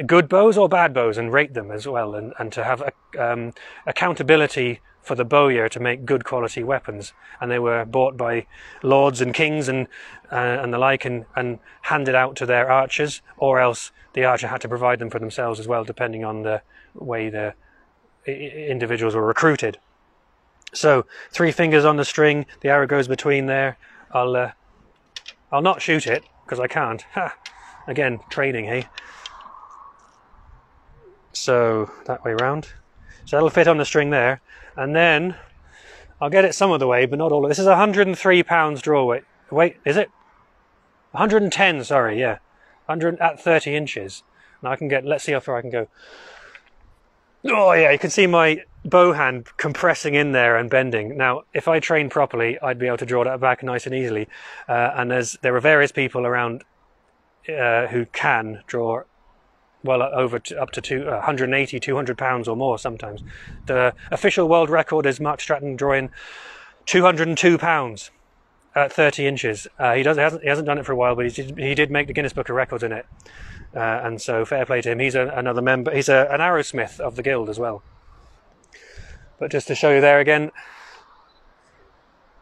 good bows or bad bows and rate them as well, and, and to have a, um, accountability for the bowyer to make good quality weapons. And they were bought by lords and kings and uh, and the like, and, and handed out to their archers, or else the archer had to provide them for themselves as well, depending on the way the individuals were recruited. So three fingers on the string, the arrow goes between there. I'll uh, I'll not shoot it because I can't. Ha! Again, training, hey. So that way round. So that'll fit on the string there, and then I'll get it some of the way, but not all. of This is 103 pounds draw weight. Wait, is it? 110. Sorry, yeah, 100 at 30 inches. Now I can get. Let's see how far I can go. Oh yeah, you can see my bow hand compressing in there and bending. Now, if I trained properly, I'd be able to draw that back nice and easily. Uh, and there's there are various people around uh, who can draw well over to, up to two, uh, 180, 200 pounds or more sometimes. The official world record is Mark Stretton drawing 202 pounds at 30 inches. Uh, he does he hasn't, he hasn't done it for a while, but he did, he did make the Guinness Book of Records in it. Uh, and so fair play to him. He's a, another member. He's a, an arrowsmith of the guild as well. But just to show you there again,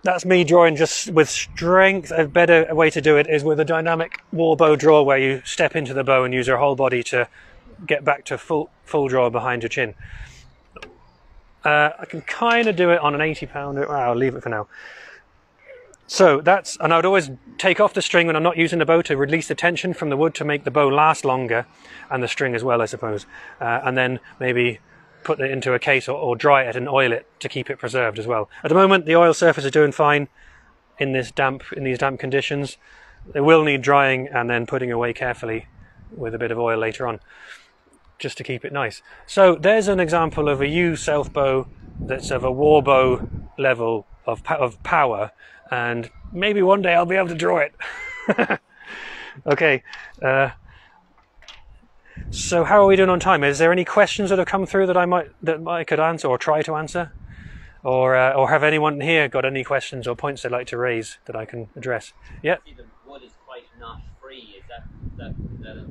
that's me drawing just with strength. A better way to do it is with a dynamic war bow draw where you step into the bow and use your whole body to get back to full full draw behind your chin. Uh, I can kind of do it on an 80 pounder. Well, I'll leave it for now. So that's, and I would always take off the string when I'm not using the bow to release the tension from the wood to make the bow last longer and the string as well, I suppose. Uh, and then maybe put it into a case or, or, dry it and oil it to keep it preserved as well. At the moment, the oil surface is doing fine in this damp in these damp conditions. They will need drying and then putting away carefully with a bit of oil later on, just to keep it nice. So there's an example of a yew self bow that's of a war bow level of of power, and maybe one day I'll be able to draw it. okay. Uh, so how are we doing on time? Is there any questions that have come through that I might that I could answer or try to answer, or uh, or have anyone here got any questions or points they'd like to raise that I can address? Yeah. The wood is quite knot free. Is that that, that a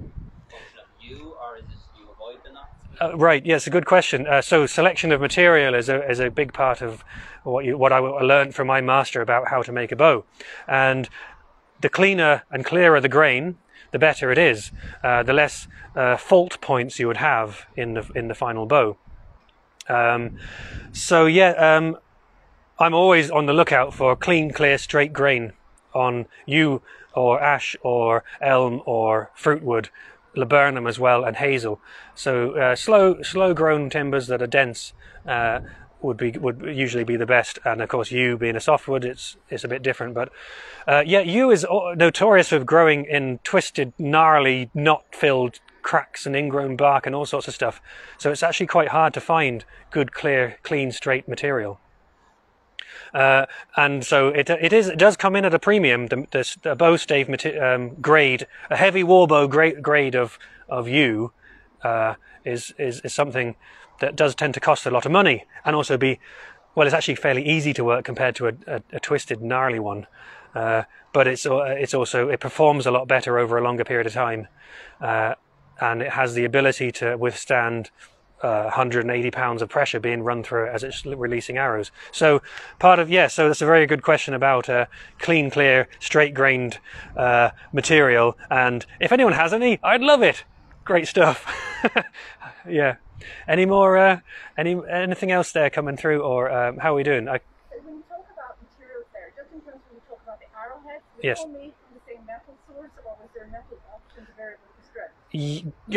function of yew, or is it you avoid the knots? Uh, right. Yes, a good question. Uh, so selection of material is a is a big part of what you what I learned from my master about how to make a bow, and the cleaner and clearer the grain, the better it is. Uh, the less uh, fault points you would have in the in the final bow. Um, so yeah, um, I'm always on the lookout for clean, clear, straight grain on yew or ash or elm or fruitwood, laburnum as well, and hazel. So uh, slow, slow grown timbers that are dense uh, would be would usually be the best. And of course, yew being a softwood, it's it's a bit different. But uh, yeah, yew is notorious for growing in twisted, gnarly, knot-filled cracks and ingrown bark and all sorts of stuff. So it's actually quite hard to find good, clear, clean, straight material. Uh, and so it it is it does come in at a premium. The, the, the bow stave um, grade, a heavy warbow grade grade of of yew, uh, is is is something that does tend to cost a lot of money and also be, well, it's actually fairly easy to work compared to a, a, a twisted, gnarly one. Uh, but it's uh, it's also it performs a lot better over a longer period of time, uh, and it has the ability to withstand uh, 180 pounds of pressure being run through it as it's releasing arrows. So part of yeah, so that's a very good question about uh, clean, clear, straight grained uh, material. And if anyone has any, I'd love it. Great stuff. yeah. Any more? Uh, any anything else there coming through, or um, how are we doing? I... When you talk about materials there, just in terms when you talk about the yes. all made from the same metal source, or was there metal options available to stress?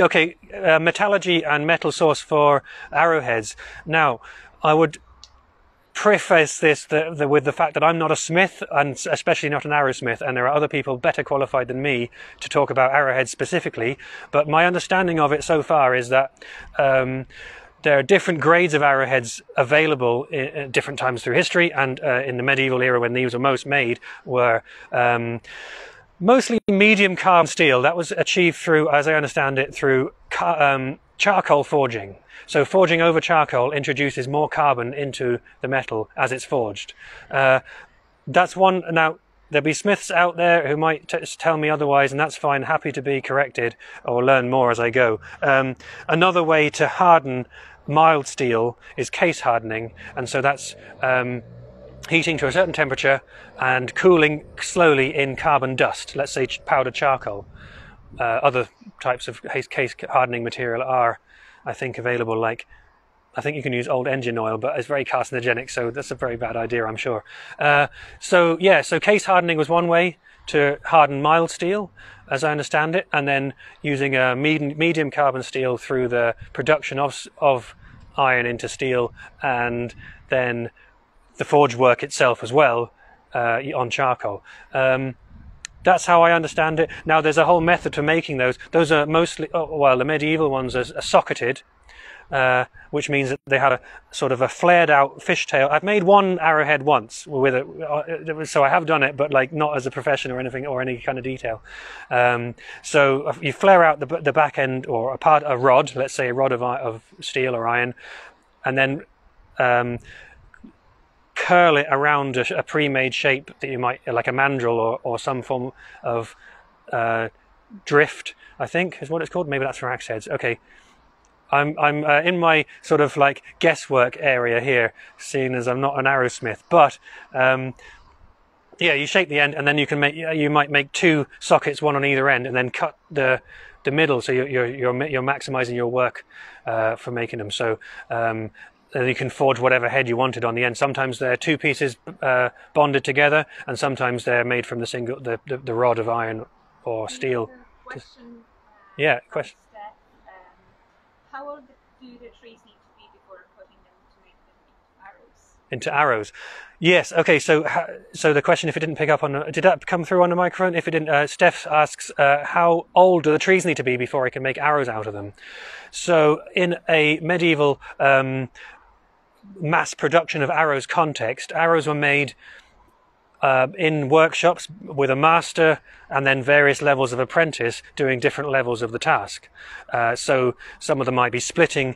Okay, uh, metallurgy and metal source for arrowheads. Now, I would preface this the, the, with the fact that I'm not a smith and especially not an arrowsmith, and there are other people better qualified than me to talk about arrowheads specifically. But my understanding of it so far is that um, there are different grades of arrowheads available at different times through history, and uh, in the medieval era when these were most made were. Um, mostly medium carbon steel. That was achieved through, as I understand it, through um, charcoal forging. So forging over charcoal introduces more carbon into the metal as it's forged. Uh, that's one. Now there'll be smiths out there who might tell me otherwise, and that's fine. Happy to be corrected or learn more as I go. Um, another way to harden mild steel is case hardening, and so that's um, heating to a certain temperature and cooling slowly in carbon dust. Let's say powdered charcoal. Uh, other types of case hardening material are, I think, available. Like, I think you can use old engine oil, but it's very carcinogenic, so that's a very bad idea, I'm sure. Uh, so yeah, so case hardening was one way to harden mild steel, as I understand it, and then using a medium, medium carbon steel through the production of of iron into steel, and then the forge work itself as well uh, on charcoal. Um, that's how I understand it. Now, there's a whole method to making those. Those are mostly, oh, well, the medieval ones are, are socketed, uh, which means that they had a sort of a flared out fishtail. I've made one arrowhead once with it, uh, so I have done it, but like not as a profession or anything or any kind of detail. Um, so you flare out the, the back end or a part, a rod, let's say a rod of, of steel or iron, and then um, curl it around a, a pre-made shape that you might like a mandrel or, or some form of uh, drift. I think is what it's called. Maybe that's for axe heads. Okay, I'm I'm uh, in my sort of like guesswork area here, seeing as I'm not an arrowsmith. But um, yeah, you shape the end, and then you can make you might make two sockets, one on either end, and then cut the the middle, so you're you're you're, you're maximizing your work uh, for making them. So. Um, then you can forge whatever head you wanted on the end. Sometimes they're two pieces uh, bonded together, and sometimes they're made from the single the, the, the rod of iron or steel. Question. uh, Yeah, question. Um, how old do the trees need to be before cutting them to make them into arrows? into arrows. Yes. Okay. So, so the question, if it didn't pick up on, did that come through on the microphone? If it didn't, uh, Steph asks, uh, how old do the trees need to be before I can make arrows out of them? So, in a medieval um, mass production of arrows context, arrows were made uh, in workshops with a master and then various levels of apprentice doing different levels of the task. Uh, so some of them might be splitting.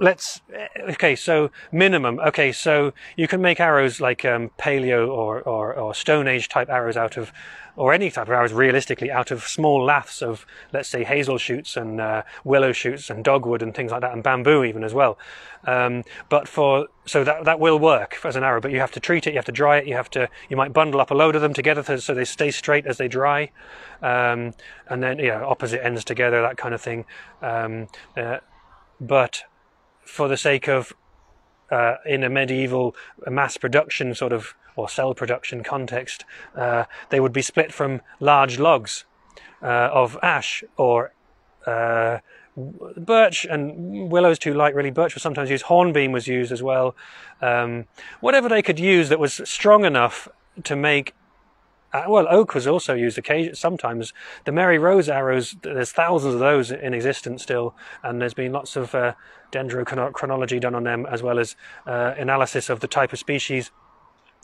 Let's okay. So minimum. Okay, so you can make arrows like um, paleo or, or or Stone Age type arrows out of, or any type of arrows realistically out of small laths of let's say hazel shoots and uh, willow shoots and dogwood and things like that and bamboo even as well. Um, but for so that that will work as an arrow, but you have to treat it, you have to dry it, you have to you might bundle up a load of them together so they stay straight as they dry, um, and then yeah opposite ends together that kind of thing. Um, uh, but for the sake of uh, in a medieval mass production sort of or cell production context, uh, they would be split from large logs uh, of ash or uh, birch and willow's too light really. Birch was sometimes used. Hornbeam was used as well. Um, whatever they could use that was strong enough to make uh, well, oak was also used occasionally. Sometimes the Mary Rose arrows. There's thousands of those in existence still, and there's been lots of uh, dendrochronology done on them, as well as uh, analysis of the type of species.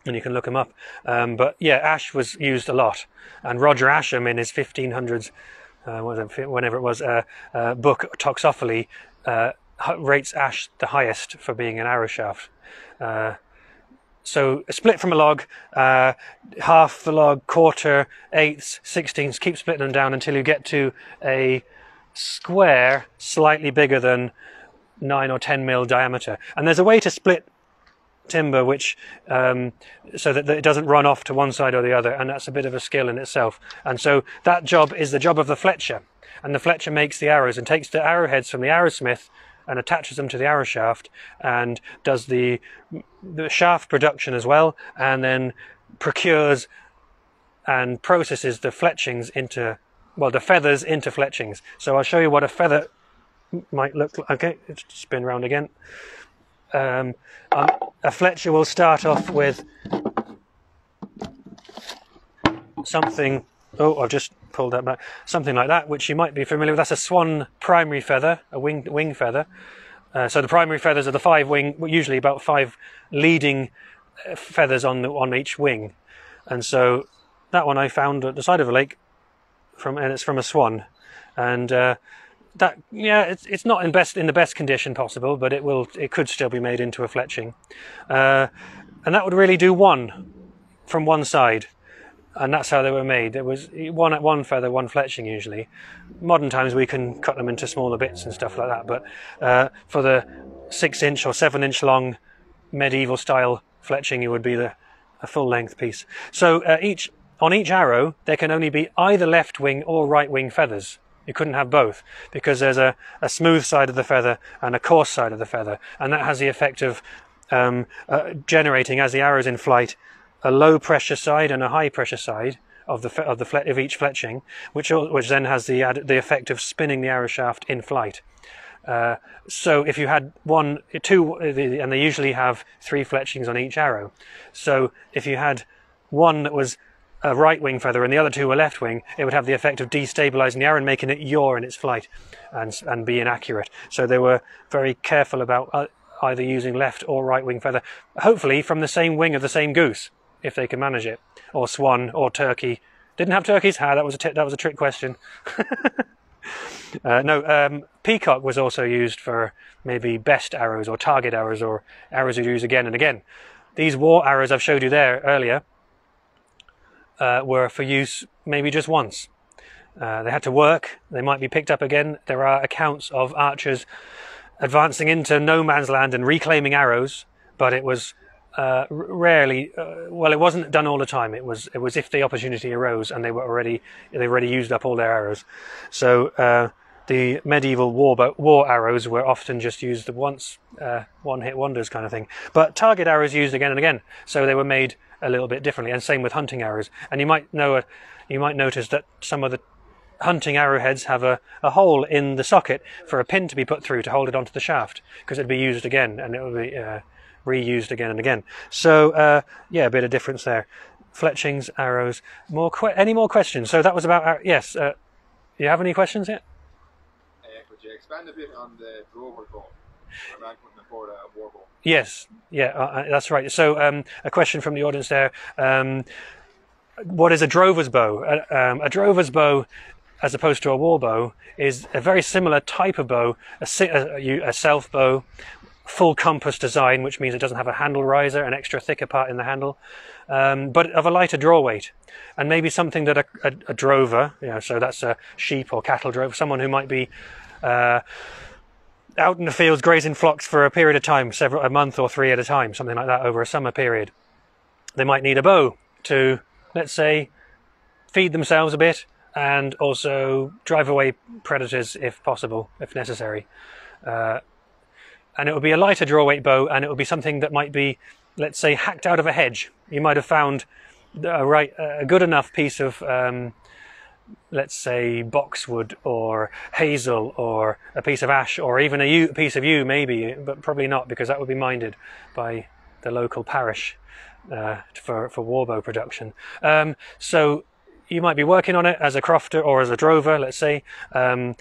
And you can look them up. Um, but yeah, ash was used a lot, and Roger Ascham in his 1500s, uh, whenever it was, uh, uh, book Toxophilus, uh, rates ash the highest for being an arrow shaft. So split from a log, uh, half the log, quarter, eighths, sixteenths. Keep splitting them down until you get to a square slightly bigger than nine or ten mil diameter. And there's a way to split timber which um, so that, that it doesn't run off to one side or the other, and that's a bit of a skill in itself. And so that job is the job of the fletcher, and the fletcher makes the arrows and takes the arrowheads from the arrowsmith and attaches them to the arrow shaft and does the the shaft production as well, and then procures and processes the fletchings into well the feathers into fletchings. So I'll show you what a feather might look like. Okay, let's spin round again. Um, um, a fletcher will start off with something. Oh, I've just pulled that back. Something like that, which you might be familiar with. That's a swan primary feather, a wing wing feather. Uh, so the primary feathers are the five wing, usually about five leading uh, feathers on the, on each wing, and so that one I found at the side of a lake, from and it's from a swan, and uh, that yeah, it's it's not in best in the best condition possible, but it will it could still be made into a fletching, uh, and that would really do one from one side, and that's how they were made. There was one one feather, one fletching usually. Modern times we can cut them into smaller bits and stuff like that, but uh, for the six inch or seven inch long medieval style fletching, it would be the a full length piece. So uh, each on each arrow there can only be either left wing or right wing feathers. You couldn't have both because there's a, a smooth side of the feather and a coarse side of the feather, and that has the effect of um, uh, generating as the arrow's in flight a low pressure side and a high pressure side of the of the of each fletching, which which then has the the effect of spinning the arrow shaft in flight. Uh, so if you had one, two, and they usually have three fletchings on each arrow. So if you had one that was a right wing feather and the other two were left wing, it would have the effect of destabilizing the arrow and making it yaw in its flight and and be inaccurate. So they were very careful about uh, either using left or right wing feather, hopefully from the same wing of the same goose, if they can manage it, or swan or turkey. Didn't have turkeys? Ah, that was a t- that was a trick question. Uh, no, um, peacock was also used for maybe best arrows or target arrows or arrows you use again and again. These war arrows I've showed you there earlier uh, were for use maybe just once. Uh, they had to work. They might be picked up again. There are accounts of archers advancing into no man's land and reclaiming arrows, but it was uh, rarely. Uh, well, it wasn't done all the time. It was. It was if the opportunity arose and they were already they already used up all their arrows. So uh, the medieval war war arrows were often just used once, uh, one hit wonders kind of thing. But target arrows used again and again. So they were made a little bit differently. And same with hunting arrows. And you might know, a, you might notice that some of the hunting arrowheads have a, a hole in the socket for a pin to be put through to hold it onto the shaft because it'd be used again and it would be uh, reused again and again. So uh, yeah, a bit of difference there. Fletchings, arrows. More que- any more questions? So that was about ar- yes. Uh, you have any questions yet? Uh, could you expand a bit on the drover bow? Man couldn't a bow. Yes, yeah, uh, uh, that's right. So, um, a question from the audience there: um, What is a drover's bow? Uh, um, a drover's bow, as opposed to a war bow, is a very similar type of bow, a, a, a self bow, full compass design, which means it doesn't have a handle riser, an extra thicker part in the handle, um, but of a lighter draw weight, and maybe something that a, a, a drover, you know, so that's a sheep or cattle drover, someone who might be uh, out in the fields grazing flocks for a period of time, several a month or three at a time, something like that over a summer period. They might need a bow to, let's say, feed themselves a bit and also drive away predators if possible, if necessary. Uh, and it would be a lighter draw weight bow, and it would be something that might be, let's say, hacked out of a hedge. You might have found a right, a good enough piece of um, let's say boxwood or hazel or a piece of ash or even a yew, piece of yew maybe but probably not because that would be minded by the local parish uh, for, for warbow production um, so you might be working on it as a crofter or as a drover let's say um,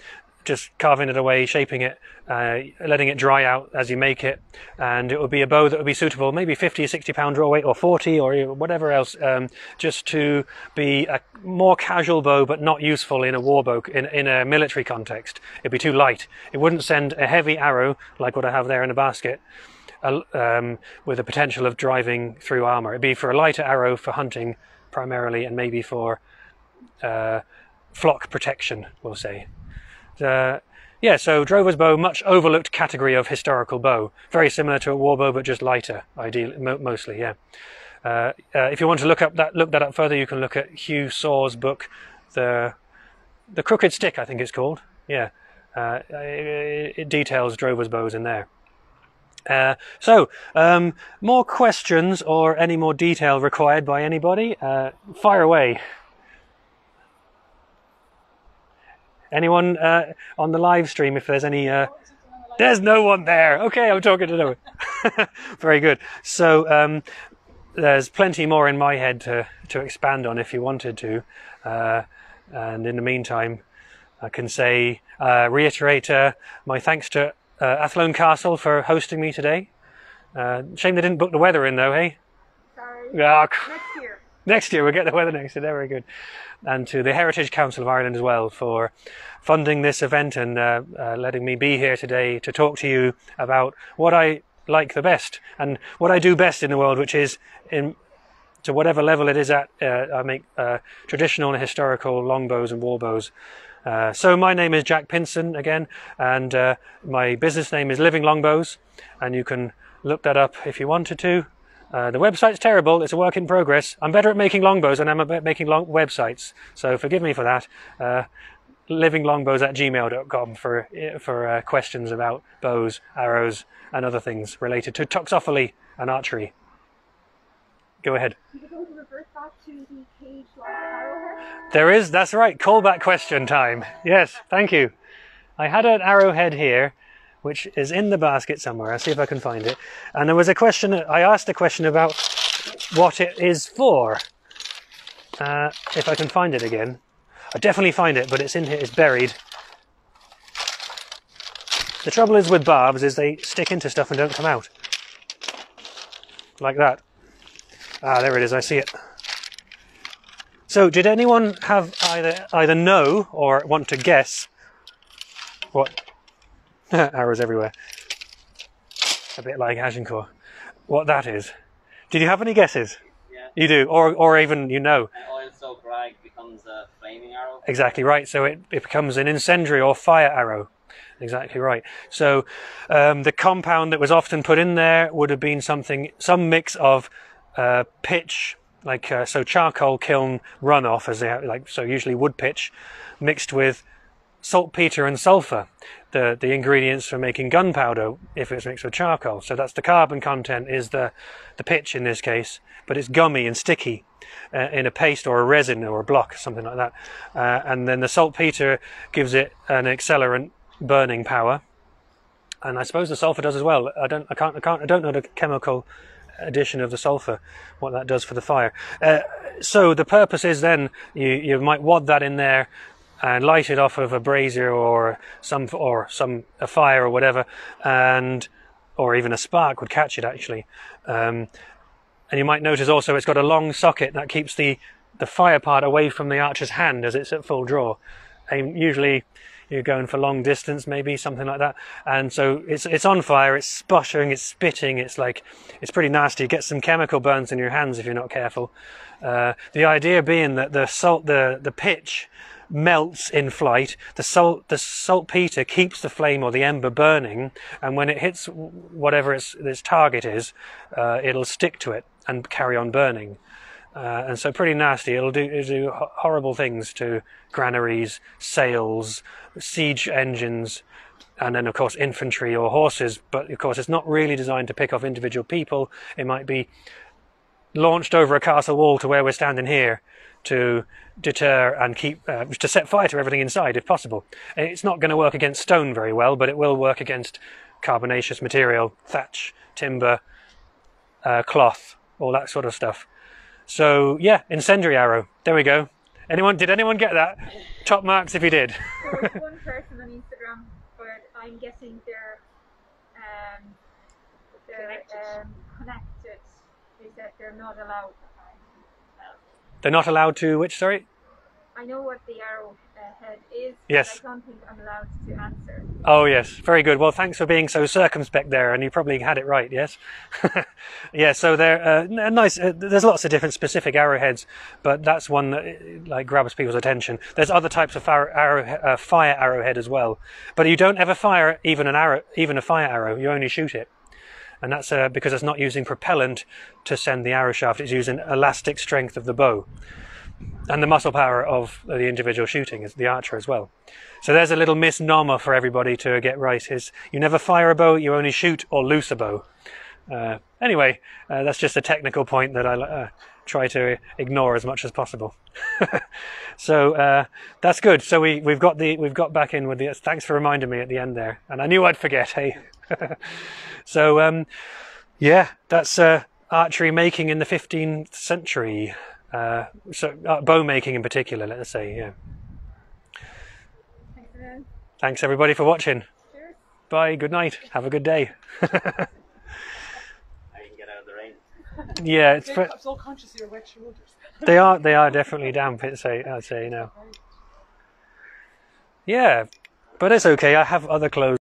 just carving it away, shaping it, uh, letting it dry out as you make it, and it would be a bow that would be suitable, maybe 50 or 60 pound draw weight, or 40, or whatever else, um, just to be a more casual bow, but not useful in a war bow, in, in a military context. It'd be too light. It wouldn't send a heavy arrow, like what I have there in a basket, um, with the potential of driving through armor. It'd be for a lighter arrow for hunting primarily, and maybe for uh, flock protection, we'll say. Uh, yeah, so drover's bow, much overlooked category of historical bow, very similar to a war bow, but just lighter, ideally, mo- mostly. Yeah. Uh, uh, if you want to look up that, look that up further, you can look at Hugh Soar's book, the the crooked stick, I think it's called. Yeah, uh, it, it details drover's bows in there. Uh, so, um, more questions or any more detail required by anybody? Uh, fire away. Anyone uh, on the live stream? If there's any, uh, there's no one there. Okay, I'm talking to no one. Very good. So um, there's plenty more in my head to to expand on if you wanted to. Uh, and in the meantime, I can say uh, reiterate uh, my thanks to uh, Athlone Castle for hosting me today. Uh, shame they didn't book the weather in though, hey? Sorry. Ah, Next year. we'll get the weather next year. They're very good. And to the Heritage Council of Ireland as well for funding this event and uh, uh, letting me be here today to talk to you about what I like the best and what I do best in the world, which is in to whatever level it is at. Uh, I make uh, traditional and historical longbows and warbows. Uh, so my name is Jack Pinson again, and uh, my business name is Living Longbows, and you can look that up if you wanted to. Uh, the website's terrible; it's a work in progress. I'm better at making longbows than I'm at making long websites, so forgive me for that. Uh, livinglongbows at gmail.com for for uh, questions about bows, arrows, and other things related to toxophily and archery. Go ahead. Are you going to revert back to the cage like arrowhead? There is, that's right, callback question time. Yes, thank you. I had an arrowhead here, which is in the basket somewhere. I'll see if I can find it. And there was a question, I asked a question about what it is for. Uh, if I can find it again. I definitely find it, but it's in here, it's buried. The trouble is with barbs is they stick into stuff and don't come out. Like that. Ah, there it is, I see it. So, did anyone have either either know or want to guess what arrows everywhere? A bit like Agincourt. What that is? Did you have any guesses? Yeah. You do, or or even you know And oil soaked rag becomes a flaming arrow. exactly right. So it, it becomes an incendiary or fire arrow. Exactly right. So um, the compound that was often put in there would have been something, some mix of uh, pitch, like uh, so charcoal kiln runoff, as they have, like so usually wood pitch, mixed with saltpeter and sulfur, the the ingredients for making gunpowder if it's mixed with charcoal. So that's the carbon content is the the pitch in this case, but it's gummy and sticky uh, in a paste or a resin or a block, something like that. Uh, and then the saltpeter gives it an accelerant burning power, and I suppose the sulfur does as well. I don't, I can't, I can't, I don't know the chemical addition of the sulfur, what that does for the fire. Uh, so the purpose is then you you might wad that in there and light it off of a brazier or some or some a fire or whatever, and or even a spark would catch it actually. Um, and you might notice also it's got a long socket that keeps the the fire part away from the archer's hand as it's at full draw. And usually you're going for long distance, maybe something like that. And so it's it's on fire, it's sputtering, it's spitting, it's like it's pretty nasty. You get some chemical burns in your hands if you're not careful. Uh, the idea being that the salt, the the pitch melts in flight. The salt, the saltpeter keeps the flame or the ember burning, and when it hits whatever its its target is, uh, it'll stick to it and carry on burning. Uh, and so pretty nasty. It'll do, it'll do horrible things to granaries, sails, siege engines, and then of course infantry or horses. But of course, it's not really designed to pick off individual people. It might be launched over a castle wall to where we're standing here to deter and keep uh, to set fire to everything inside if possible. It's not going to work against stone very well, but it will work against carbonaceous material, thatch, timber, uh, cloth, all that sort of stuff. So yeah, incendiary arrow. There we go. Anyone? Did anyone get that? Top marks if you did. There was one person on Instagram, but I'm guessing they're um, they're um, connected. Said they're not allowed. They're not allowed to. Which? Sorry. I know what the arrow uh, head is. Yes. But I don't think I'm allowed to answer. Oh yes, very good. Well, thanks for being so circumspect there, and you probably had it right. Yes, yeah. So there are uh, nice. Uh, there's lots of different specific arrowheads, but that's one that uh, like grabs people's attention. There's other types of fire, arrow, uh, fire arrowhead as well, but you don't ever fire even an arrow, even a fire arrow. You only shoot it, and that's uh, because it's not using propellant to send the arrow shaft. It's using elastic strength of the bow and the muscle power of the individual shooting is the archer as well. So there's a little misnomer for everybody to get right: is you never fire a bow, you only shoot or loose a bow. Uh, anyway, uh, that's just a technical point that I uh, try to ignore as much as possible. so uh, that's good. So we we've got the we've got back in with the. Thanks for reminding me at the end there, and I knew I'd forget. Hey, so um, yeah, that's uh, archery making in the 15th century. Uh, so uh, bow making in particular, let's say. Yeah. Thanks. Thanks everybody for watching. Cheers. Bye. Good night. Have a good day. I can get out of the rain. yeah, it's. Jake, Pre- I'm so conscious of your wet shoulders. They are they are definitely damp. I'd say I'd say now. Yeah, but it's okay. I have other clothes.